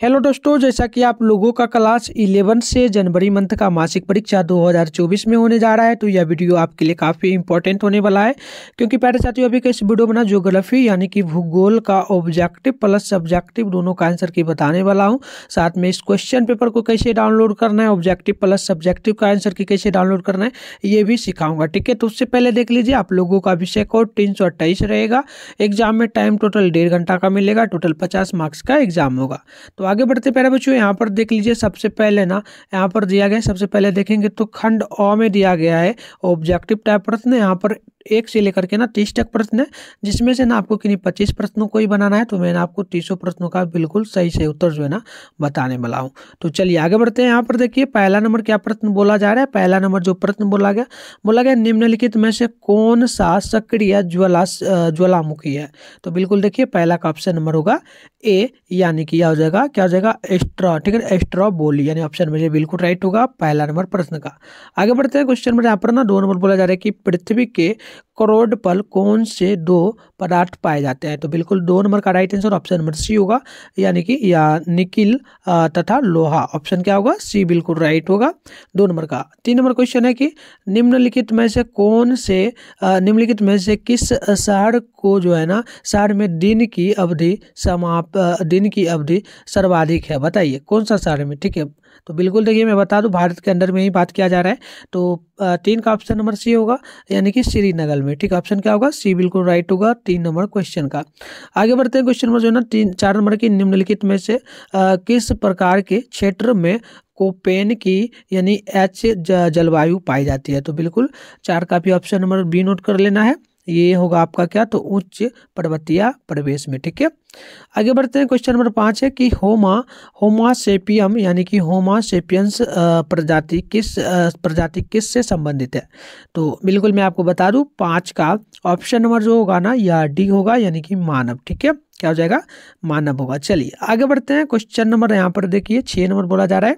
Hello दोस्तों, जैसा कि आप लोगों का क्लास 11 से जनवरी मंथ का मासिक परीक्षा 2024 में होने जा रहा है तो यह वीडियो आपके लिए काफ़ी इंपॉर्टेंट होने वाला है। क्योंकि पहले साथियों, अभी के इस वीडियो बना ना जोग्राफी यानी कि भूगोल का ऑब्जेक्टिव प्लस सब्जेक्टिव दोनों का आंसर की बताने वाला हूँ। साथ में इस क्वेश्चन पेपर को कैसे डाउनलोड करना है ऑब्जेक्टिव प्लस सब्जेक्टिव का आंसर की कैसे डाउनलोड करना है, ये भी सिखाऊँगा, ठीक है? तो उससे पहले देख लीजिए, आप लोगों का विषय कोड तीन सौ अट्ठाइस रहेगा। एग्ज़ाम में टाइम टोटल डेढ़ घंटा का मिलेगा टोटल पचास मार्क्स का एग्ज़ाम होगा। तो आगे बढ़ते पहले बच्चों, यहाँ पर देख लीजिए सबसे पहले ना, यहाँ पर दिया गया सबसे पहले देखेंगे तो खंड अ में दिया गया है ऑब्जेक्टिव टाइप प्रश्न, यहाँ पर एक से लेकर के ना तीस तक प्रश्न है, जिसमें से ना आपको किन्हीं पच्चीस प्रश्नों को ही बनाना है तो मैंने आपको तीसों प्रश्नों का बिल्कुल सही से उत्तर जो है ना बताने वाला हूँ। तो चलिए आगे बढ़ते हैं, यहाँ पर देखिए पहला नंबर क्या प्रश्न बोला जा रहा है, पहला नंबर जो प्रश्न बोला गया बोला गया निम्नलिखित में से कौन सा सक्रिय ज्वाला ज्वालामुखी है? तो बिल्कुल देखिए पहला का ऑप्शन नंबर होगा ए यानी कि यह हो जाएगा क्या हो जाएगा एक्स्ट्रा ठीक है एक्स्ट्रा बोली, यानी ऑप्शन में बिल्कुल राइट होगा पहला नंबर प्रश्न का। आगे बढ़ते हैं क्वेश्चन नंबर यहाँ पर ना दो नंबर बोला जा रहा है कि पृथ्वी के करोड़ पल कौन से दो पदार्थ पाए जाते हैं? तो बिल्कुल दो नंबर का right answer option number C होगा, यानी कि, या निकिल तथा लोहा। ऑप्शन क्या होगा? सी बिल्कुल राइट होगा, दो नंबर का। तीन नंबर क्वेश्चन है कि निम्नलिखित में से कौन से निम्नलिखित में से किस शहर को जो है ना, शहर में दिन की अवधि समाप्त दिन की अवधि सर्वाधिक है। बताइए कौन सा शहर में? ठीक है तो बिल्कुल देखिए मैं बता दूँ भारत के अंदर में ही बात किया जा रहा है। तो तीन का ऑप्शन नंबर सी होगा यानी कि श्रीनगर में। ठीक ऑप्शन क्या होगा? सी बिल्कुल राइट होगा तीन नंबर क्वेश्चन का। आगे बढ़ते हैं क्वेश्चन नंबर जो है ना तीन चार नंबर की निम्नलिखित में से आ, किस प्रकार के क्षेत्र में कोपेन की यानी एच जलवायु पाई जाती है? तो बिल्कुल चार का भी ऑप्शन नंबर बी नोट कर लेना है। ये होगा आपका क्या? तो उच्च पर्वतीय प्रवेश में, ठीक है? आगे बढ़ते हैं क्वेश्चन नंबर पाँच है कि होमा होमा सेपियम, यानी कि होमा सेपियंस प्रजाति किस प्रजाति किस से संबंधित है? तो बिल्कुल मैं आपको बता दूँ, पाँच का ऑप्शन नंबर जो होगा ना, या डी होगा, यानी कि मानव, ठीक है? क्या हो जाएगा? मानव होगा। चलिए, आगे बढ़ते हैं क्वेश्चन नंबर यहाँ पर देखिए छः नंबर बोला जा रहा है।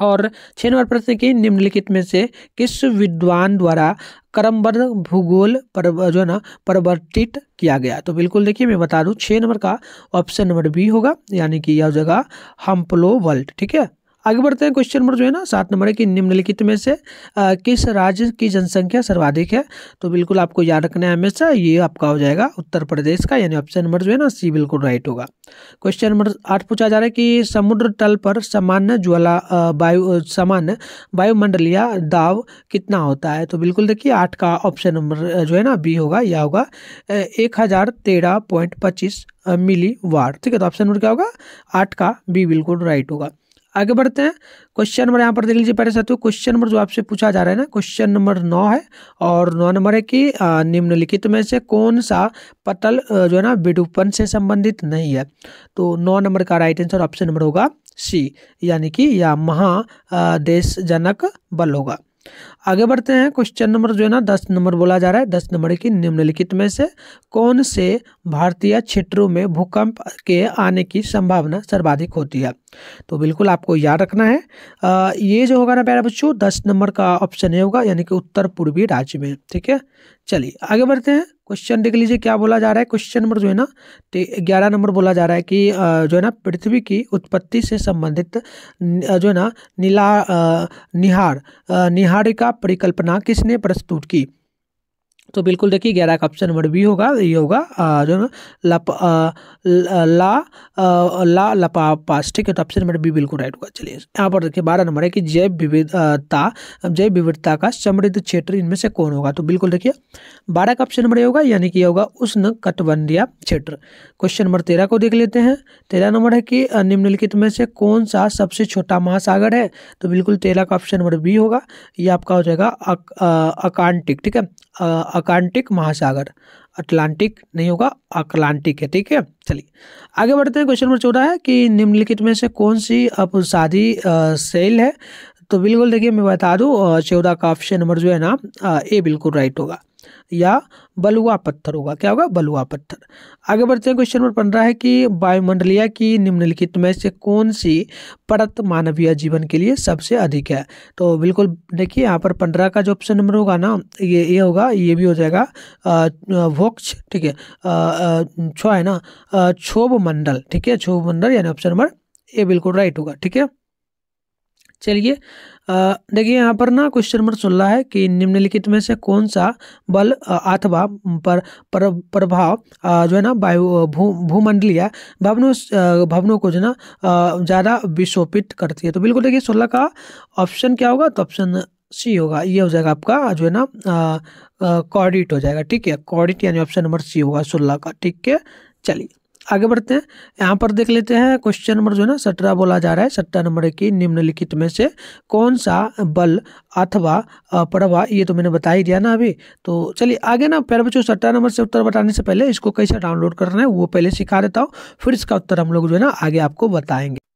और छः नंबर प्रश्न की निम्नलिखित में से किस विद्वान द्वारा क्रमबद्ध भूगोल पर, जो है ना, परिवर्तित किया गया? तो बिल्कुल देखिए, मैं बता दूँ छः नंबर का ऑप्शन नंबर बी होगा, यानी कि यह जगह हम्पलो वर्ल्ड ठीक है? आगे बढ़ते हैं क्वेश्चन नंबर जो है ना सात नंबर है कि निम्नलिखित में से आ, किस राज्य की जनसंख्या सर्वाधिक है? तो बिल्कुल आपको याद रखना है हमेशा ये आपका हो जाएगा उत्तर प्रदेश का यानी ऑप्शन नंबर जो है ना सी बिल्कुल राइट होगा। क्वेश्चन नंबर आठ पूछा जा रहा है कि समुद्र तल पर सामान्य ज्वाला वायु सामान्य वायुमंडलीय दाव कितना होता है? तो बिल्कुल देखिए आठ का ऑप्शन नंबर जो है ना बी होगा यह होगा एक हज़ार तेरह पॉइंट पच्चीस मिली वार। ठीक है तो ऑप्शन नंबर क्या होगा? आठ का बी बिल्कुल राइट होगा। आगे बढ़ते हैं। क्वेश्चन नंबर यहाँ पर देख लीजिए पहले साथियों क्वेश्चन नंबर जो आपसे पूछा जा रहा है ना क्वेश्चन नंबर नौ है और नौ नंबर है कि निम्नलिखित में से कौन सा पटल जो है ना विडुपन से संबंधित नहीं है। तो नौ नंबर का राइट आंसर ऑप्शन नंबर होगा सी यानी कि या महादेशजनक बल होगा। आगे बढ़ते हैं। क्वेश्चन नंबर जो है ना दस नंबर बोला जा रहा है। दस नंबर की निम्नलिखित में से कौन से भारतीय क्षेत्रों में भूकंप के आने की संभावना सर्वाधिक होती है? तो बिल्कुल आपको याद रखना है। आ, ये जो होगा ना प्यारे बच्चों दस नंबर का ऑप्शन ये होगा यानी कि उत्तर पूर्वी राज्य में ठीक है? चलिए आगे बढ़ते हैं। क्वेश्चन देख लीजिए क्या बोला जा रहा है। क्वेश्चन नंबर जो है ना ग्यारह नंबर बोला जा रहा है कि जो है ना पृथ्वी की उत्पत्ति से संबंधित जो है ना नीला निहार निहारिका परिकल्पना किसने प्रस्तुत की? तो बिल्कुल देखिए, ग्यारह का ऑप्शन नंबर बी होगा, ये होगा जो ना, लप ला ला लपा पास ठीक है तो ऑप्शन नंबर बी बिल्कुल राइट होगा। चलिए, यहाँ पर देखिए, बारह नंबर है कि जैव विविधता जैव विविधता का समृद्ध क्षेत्र इनमें से कौन होगा? तो बिल्कुल देखिए बारह का ऑप्शन नंबर होगा, यानी कि होगा उष्ण कटबंधिया क्षेत्र। क्वेश्चन नंबर तेरह को देख लेते हैं। तेरह नंबर है कि निम्नलिखित में से कौन सा सबसे छोटा महासागर है? तो बिल्कुल तेरह का ऑप्शन नंबर बी होगा। ये आपका हो जाएगा अकांटिक, ठीक है? अकांटिक महासागर। अटलांटिक नहीं होगा, अटलांटिक है, ठीक है? चलिए, आगे बढ़ते हैं। क्वेश्चन नंबर चौदह है कि निम्नलिखित में से कौन सी अपसादी सेल है? तो बिल्कुल देखिए, मैं बता दूँ चौदह का ऑप्शन नंबर जो है ना ए बिल्कुल राइट होगा। या बलुआ पत्थर होगा। क्या होगा? बलुआ पत्थर। आगे बढ़ते हैं क्वेश्चन नंबर पंद्रह है कि वायुमंडलीय की निम्नलिखित में से कौन सी परत मानवीय जीवन के लिए सबसे अधिक है? तो बिल्कुल, देखिए, यहाँ पर पंद्रह का जो ऑप्शन नंबर होगा ना, ये ये होगा, ये भी हो जाएगा वोक्ष, ठीक है छो है ना क्षोभ मंडल ठीक है क्षोभ मंडल यानी ऑप्शन नंबर ए बिल्कुल राइट होगा, ठीक है। चलिए देखिए यहाँ पर ना क्वेश्चन नंबर सोलह है कि निम्नलिखित में से कौन सा बल अथवा पर, पर प्रभाव जो है ना वायु भू भूमंडलीय भवनों भवनों को जो ना ज़्यादा विशोपित करती है। तो बिल्कुल देखिए सोलह का ऑप्शन क्या होगा? तो ऑप्शन सी होगा। ये हो जाएगा आपका जो है ना कॉर्डिट हो जाएगा। ठीक है कॉर्डिट यानी ऑप्शन नंबर सी होगा सोलह का ठीक है चलिए। आगे बढ़ते हैं। यहाँ पर देख लेते हैं क्वेश्चन नंबर जो है ना, सत्रह बोला जा रहा है। सत्रह नंबर की निम्नलिखित में से कौन सा बल अथवा प्रवाह ये तो मैंने बता ही दिया ना अभी। तो चलिए, आगे ना पहले बच्चों, सत्रह नंबर से उत्तर बताने से पहले इसको कैसे डाउनलोड करना है, वो पहले सिखा देता हूँ। फिर इसका उत्तर हम लोग जो है ना, आगे आपको बताएँगे।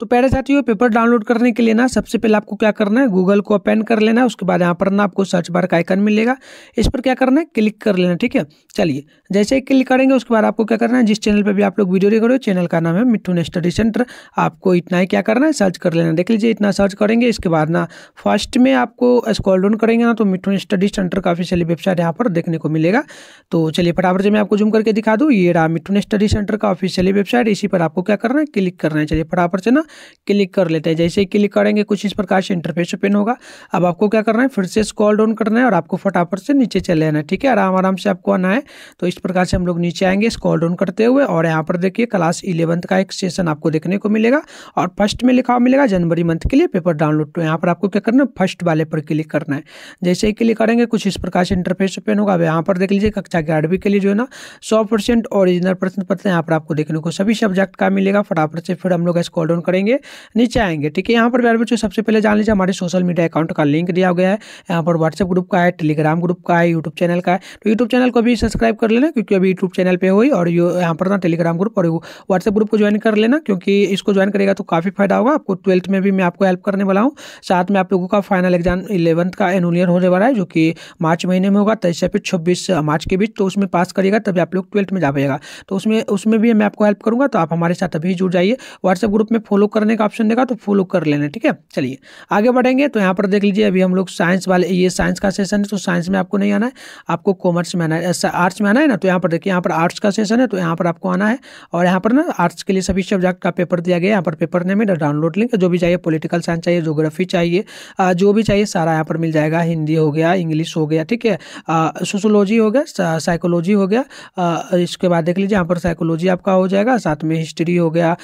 तो पहले साथियों पेपर डाउनलोड करने के लिए ना सबसे पहले आपको क्या करना है? गूगल को ओपन कर लेना है उसके बाद यहाँ पर ना आपको सर्च बार का आइकन मिलेगा। इस पर क्या करना है? क्लिक कर लेना, ठीक है? चलिए, जैसे ही क्लिक करेंगे, उसके बाद आपको क्या करना है? जिस चैनल पर भी आप लोग वीडियो रहे हो चैनल का नाम है मिट्टू स्टडी सेंटर आपको इतना ही क्या करना है? सर्च कर लेना। देख लीजिए, इतना सर्च करेंगे, इसके बाद ना फ़र्स्ट में आपको स्कॉल डाउन करेंगे ना तो मिट्टू स्टडी सेंटर का ऑफिशियली वेबसाइट यहाँ पर देखने को मिलेगा। तो चलिए, फटाफट से मैं आपको जूम करके दिखा दूँ। ये रहा मिट्टू स्टडी सेंटर का ऑफिशियली वेबसाइट इसी पर आपको क्या करना है? क्लिक करना है। चलिए, फटाफट से ना क्लिक कर लेते हैं। जैसे ही क्लिक करेंगे, कुछ इस प्रकार से इंटरफेस ओपन होगा। अब आपको क्या करना है? फिर से स्कॉल डाउन करना है और आपको फटाफट से नीचे चले आना है, ठीक है? आराम आराम से आपको आना है। तो इस प्रकार से हम लोग नीचे आएँगे स्कॉल डाउन करते हुए और यहाँ पर देखिए क्लास इलेवंथ का एक सेशन आपको देखने को मिलेगा और फ़र्स्ट में लिखा मिलेगा जनवरी मंथ के लिए पेपर डाउनलोड तो यहाँ पर आपको क्या करना है? फ़र्स्ट वाले पर क्लिक करना है। जैसे ही क्लिक करेंगे, कुछ इस प्रकार से इंटरफेस ओपन होगा। अब यहाँ पर देख लीजिए, कक्षा ग्यारहवीं के लिए जो है ना, सौ परसेंट ओरिजिनल प्रश्न पत्र यहाँ पर आपको देखने को सभी सब्जेक्ट का मिलेगा। फटाफट से फिर हम लोग स्कॉल डाउन करेंगे। नीचे आएँगे, ठीक है? यहाँ पर पर प्यारे बच्चों, सबसे पहले जान लीजिए, हमारे सोशल मीडिया अकाउंट का लिंक दिया गया है। यहाँ पर व्हाट्सएप ग्रुप का है टेलीग्राम ग्रुप का है यूट्यूब चैनल का है। तो यूट्यूब चैनल को भी सब्सक्राइब कर लेना, क्योंकि अभी यूट्यूब चैनल पे हुई और यहाँ पर ना टेलीग्राम ग्रुप और व्हाट्सएप ग्रुप को ज्वाइन कर लेना, क्योंकि इसको ज्वाइन करेगा तो काफ़ी फ़ायदा होगा। आपको ट्वेल्थ में भी मैं आपको हेल्प करने वाला हूँ। साथ में आप लोगों का फाइनल एग्ज़ाम इलेवंथ का एनुअल ईयर होने वाला है, जो कि मार्च महीने में होगा, तेईस से फिर छब्बीस मार्च के बीच तो उसमें पास करिएगा, तभी आप लोग ट्वेल्थ में जा पाएगा तो उसमें उसमें भी मैं आपको हेल्प करूँगा तो आप हमारे साथ अभी जुड़ जाइए। व्हाट्सएप ग्रुप में फॉलो करने का ऑप्शन देगा तो फॉलो कर लेना, ठीक है? चलिए, आगे बढ़ेंगे तो यहाँ पर देख लीजिए, अभी हम लोग साइंस वाले, ये साइंस का सेशन है तो साइंस में आपको नहीं आना है, आपको कॉमर्स में आना है आर्ट्स में आना है ना तो यहाँ पर देखिए, यहाँ पर आर्ट्स का सेशन है तो यहाँ पर आपको आना है, और यहाँ पर ना आर्ट्स के लिए सभी सब्जेक्ट का पेपर दिया गया यहाँ पर पेपर नेम है डाउनलोड लिंक जो भी चाहिए पोलिटिकल साइंस चाहिए जोग्राफी चाहिए जो भी चाहिए, सारा यहाँ पर मिल जाएगा, हिंदी हो गया इंग्लिश हो गया, ठीक है सोशोलॉजी हो गया साइकोलॉजी हो गया इसके बाद देख लीजिए, यहाँ पर साइकोलॉजी आपका हो जाएगा, साथ में हिस्ट्री हो गया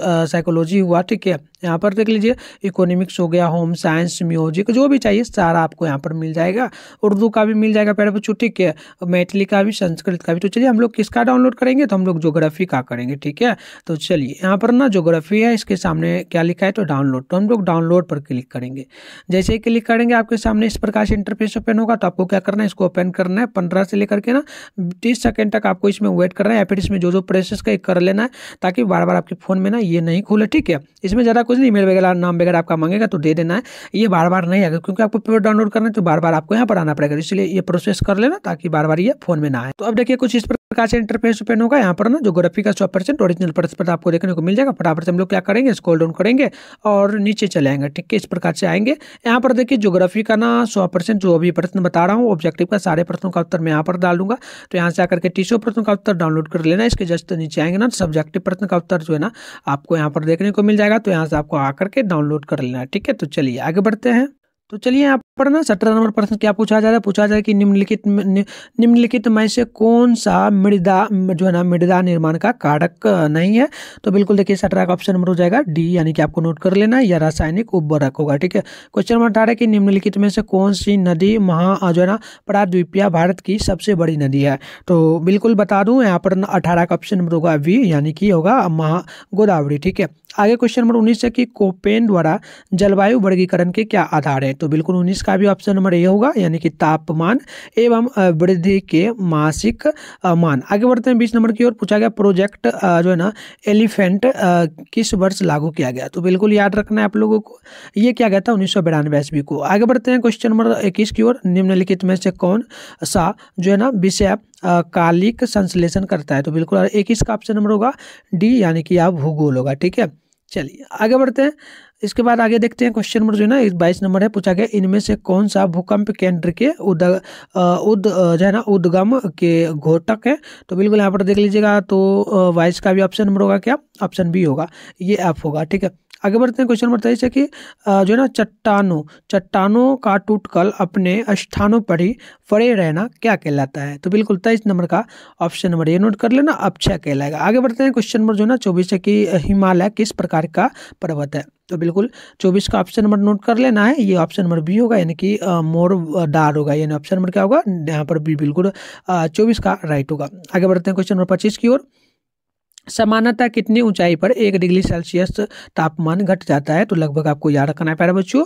साइकोलॉजी हुआ ठीक है? यहाँ पर देख लीजिए, इकोनॉमिक्स हो गया, होम साइंस, म्यूज़िक, जो भी चाहिए सारा आपको यहाँ पर मिल जाएगा। उर्दू का भी मिल जाएगा, पहले बच्चों ठीक है मैथिली का भी, संस्कृत का भी। तो चलिए, हम लोग किसका डाउनलोड करेंगे? तो हम लोग जोग्राफी का करेंगे, ठीक है? तो चलिए, यहाँ पर ना जोग्राफी है, इसके सामने क्या लिखा है? तो डाउनलोड तो हम लोग डाउनलोड पर क्लिक करेंगे। जैसे ही क्लिक करेंगे, आपके सामने इस प्रकार से इंटरफेस ओपन होगा तो आपको क्या करना है? इसको ओपन करना है, पंद्रह से लेकर के ना तीस सेकेंड तक आपको इसमें वेट करना है, या फिर इसमें जो जो प्रोसेस का कर लेना है, ताकि बार बार आपके फ़ोन में ना ये नहीं खुले, ठीक है? इसमें ज़्यादा कुछ नहीं मेल वगैरह नाम वगैरह आपका मांगेगा तो दे देना है। ये बार बार नहीं आएगा क्योंकि आपको पेपर डाउनलोड करना है तो बार बार आपको यहाँ पर आना पड़ेगा। इसलिए ये प्रोसेस कर लेना ताकि बार बार ये फ़ोन में ना आए। तो अब देखिए कुछ इस प्रकार से इंटरफेस ओपन होगा। यहाँ पर ना जो ग्राफी का सौ परसेंट ओरिजिनल पर आपको देखने को मिल जाएगा। फटाफट से हम लोग क्या करेंगे? स्कॉल डाउन करेंगे और नीचे चले आएँगे, ठीक है? इस प्रकार से आएँगे। यहाँ पर देखिए जोग्राफी का ना सौ परसेंट जो अभी प्रश्न बता रहा हूँ ऑब्जेक्टिव का सारे प्रश्नों का उत्तर मैं यहाँ पर डाल दूँगा। तो यहाँ से आकर के तीसों प्रश्नों का उत्तर डाउनलोड कर लेना। इसके जस्ट नीचे आएँगे ना सब्जेक्टिव प्रश्न का उत्तर जो है ना, आपको यहाँ पर देखने को मिल जाएगा। तो यहाँ से आपको आकर के डाउनलोड कर लेना, ठीक है? तो चलिए आगे बढ़ते हैं। तो चलिए यहाँ पर ना सत्रह नंबर प्रश्न क्या पूछा जा रहा है? पूछा जा रहा है कि निम्नलिखित निम्नलिखित में से कौन सा मृदा जो है ना, मृदा निर्माण का कारक नहीं है? तो बिल्कुल देखिए सत्रह का ऑप्शन नंबर हो जाएगा डी यानी कि आपको नोट कर लेना है, या रासायनिक उर्वरक होगा, ठीक है? क्वेश्चन नंबर अठारह कि निम्नलिखित में से कौन सी नदी महा जो है ना, प्राद्वीपीय भारत की सबसे बड़ी नदी है? तो बिल्कुल बता दूँ, यहाँ पर अठारह का ऑप्शन नंबर होगा वी यानी कि होगा महा गोदावरी, ठीक है? आगे क्वेश्चन नंबर उन्नीस है कि कोपेन द्वारा जलवायु वर्गीकरण के क्या आधार है? तो बिल्कुल उन्नीस का भी ऑप्शन नंबर ए होगा, यानी कि तापमान एवं वृद्धि के मासिक मान। आगे बढ़ते हैं बीस नंबर की ओर, पूछा गया प्रोजेक्ट जो है ना एलिफेंट किस वर्ष लागू किया गया? तो बिल्कुल याद रखना है आप लोगों को। ये क्या गया था? उन्नीस सौ ईस्वी को। आगे बढ़ते हैं क्वेश्चन नंबर इक्कीस की ओर, निम्नलिखित में से कौन सा जो है ना, विषय कालिक संश्लेषण करता है? तो बिल्कुल इक्कीस का ऑप्शन नंबर होगा डी यानी कि आप भूगोल होगा, ठीक है? चलिए, आगे बढ़ते हैं। इसके बाद आगे देखते हैं क्वेश्चन नंबर जो है ना बाईस नंबर है, पूछा गया, इनमें से कौन सा भूकंप केंद्र के उद उद जो है ना, उद्गम के घोटक है? तो बिल्कुल यहाँ पर देख लीजिएगा तो वाइस का भी ऑप्शन नंबर होगा क्या? ऑप्शन बी होगा, ये एफ़ होगा, ठीक है। आगे बढ़ते हैं क्वेश्चन नंबर तेईस है कि जो है ना, चट्टानों चट्टानों का टूटकल अपने स्थानों पर ही पड़े रहना क्या कहलाता है? तो बिल्कुल तेईस नंबर का ऑप्शन नंबर ये नोट कर लेना छः कहलाएगा। आगे बढ़ते हैं क्वेश्चन नंबर जो है ना, चौबीस है कि हिमालय किस प्रकार का पर्वत है? तो बिल्कुल, चौबीस का ऑप्शन नंबर नोट कर लेना है, ये ऑप्शन नंबर बी होगा, यानी कि मोर डार होगा। यानी ऑप्शन नंबर क्या होगा? यहाँ पर बी बिल्कुल चौबीस का राइट होगा। आगे बढ़ते हैं क्वेश्चन नंबर पच्चीस की ओर। सामान्यतः कितनी ऊंचाई पर एक डिग्री सेल्सियस तापमान घट जाता है तो लगभग आपको याद रखना है प्यारे बच्चों।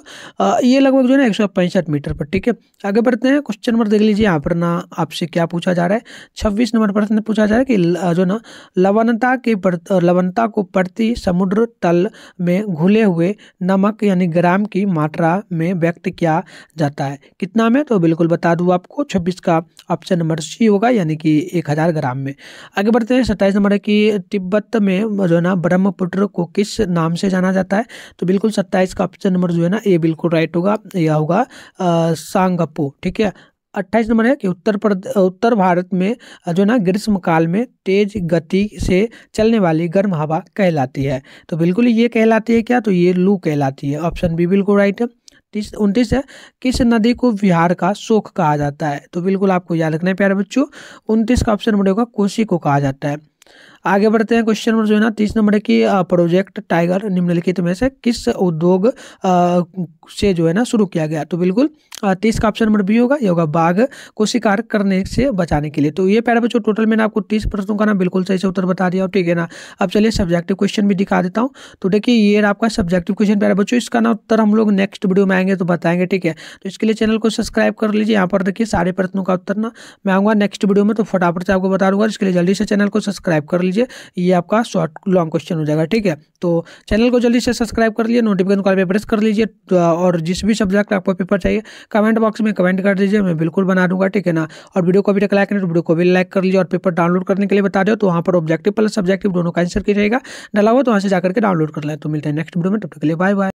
ये लगभग जो है ना एक सौ पैंसठ मीटर पर, ठीक है? आगे बढ़ते हैं क्वेश्चन नंबर देख लीजिए, यहाँ पर ना आपसे क्या पूछा जा रहा है? छब्बीस नंबर प्रश्न पूछा जा रहा है कि जो ना, लवणता के लवणता को प्रति समुद्र तल में घुले हुए नमक यानी ग्राम की मात्रा में व्यक्त किया जाता है। कितना में? तो बिल्कुल बता दूँ आपको, छब्बीस का ऑप्शन नंबर सी होगा, यानी कि एक हज़ार ग्राम में। आगे बढ़ते हैं, सत्ताईस नंबर कि तिब्बत में, जो है ना, ब्रह्मपुत्र को किस नाम से जाना जाता है? तो बिल्कुल सत्ताईस का ऑप्शन नंबर जो है ना, ये बिल्कुल राइट होगा, यह होगा सांगपो, ठीक है? अट्ठाईस नंबर है कि उत्तर प्रदेश उत्तर भारत में, जो ना, ग्रीष्म काल में तेज गति से चलने वाली गर्म हवा कहलाती है। तो बिल्कुल ये कहलाती है क्या? तो ये लू कहलाती है ऑप्शन बी बिल्कुल राइट है। तीस, उनतीस है, किस नदी को बिहार का शोक कहा जाता है? तो बिल्कुल आपको याद रखना है, प्यारे बच्चों, उनतीस का ऑप्शन नंबर होगा, कोसी को कहा जाता है। आगे बढ़ते हैं क्वेश्चन नंबर जो है ना, तीस नंबर की प्रोजेक्ट टाइगर निम्नलिखित में से किस उद्योग से जो है ना शुरू किया गया? तो बिल्कुल तीस का ऑप्शन नंबर बी होगा, ये होगा बाघ को शिकार करने से बचाने के लिए। तो ये पैरा बच्चों टोटल मैंने आपको तीस प्रश्नों का ना बिल्कुल सही से उत्तर बता दिया ठीक है ना? अब चलिए सब्जेक्टिव क्वेश्चन भी दिखा देता हूँ। तो देखिए, ये आपका सब्जेक्टिव क्वेश्चन प्यारे बच्चों इसका ना उत्तर हम लोग नेक्स्ट वीडियो में आएँगे तो बताएँगे, ठीक है? तो इसके लिए चैनल को सब्सक्राइब कर लीजिए। यहाँ पर देखिए सारे प्रश्नों का उत्तर ना मैं आऊँगा नेक्स्ट वीडियो में तो फटाफट से आपको बता दूँगा। इसके लिए जल्दी से चैनल को सब्सक्राइब कर लीजिए। ये आपका शॉर्ट लॉन्ग क्वेश्चन हो जाएगा, ठीक है? तो चैनल को जल्दी से सब्सक्राइब कर लीजिए नोटिफिकेशन कॉल पर प्रेस कर लीजिए और जिस भी सब्जेक्ट आपको पेपर चाहिए कमेंट बॉक्स में कमेंट कर दीजिए, मैं बिल्कुल बना दूँगा, ठीक है ना? और वीडियो को भी तक लाइक करें तो वीडियो को भी लाइक कर लीजिए और पेपर डाउनलोड करने के लिए बता दो तो वहाँ पर ऑब्जेक्टिव प्लस सब्जेक्टिव दोनों का आंसर की जाएगा डाला हुआ तो वहाँ से जाकर के डाउनलोड कर लें। तो मिलते हैं नेक्स्ट वीडियो में, तब तक के लिए बाय बाय